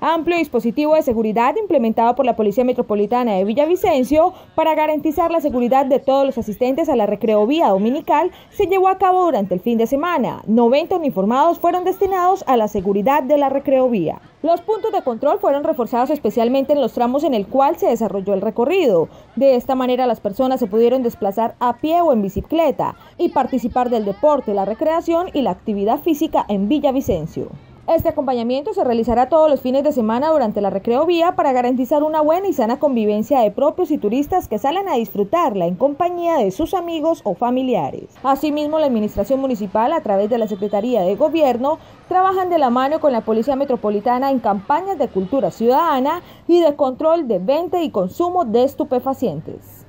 amplio dispositivo de seguridad implementado por la Policía Metropolitana de Villavicencio para garantizar la seguridad de todos los asistentes a la recreovía dominical se llevó a cabo durante el fin de semana. 90 uniformados fueron destinados a la seguridad de la recreovía. Los puntos de control fueron reforzados especialmente en los tramos en el cual se desarrolló el recorrido. De esta manera las personas se pudieron desplazar a pie o en bicicleta y participar del deporte, la recreación y la actividad física en Villavicencio. Este acompañamiento se realizará todos los fines de semana durante la recreo vía para garantizar una buena y sana convivencia de propios y turistas que salen a disfrutarla en compañía de sus amigos o familiares. Asimismo, la Administración Municipal, a través de la Secretaría de Gobierno, trabajan de la mano con la Policía Metropolitana en campañas de cultura ciudadana y de control de venta y consumo de estupefacientes.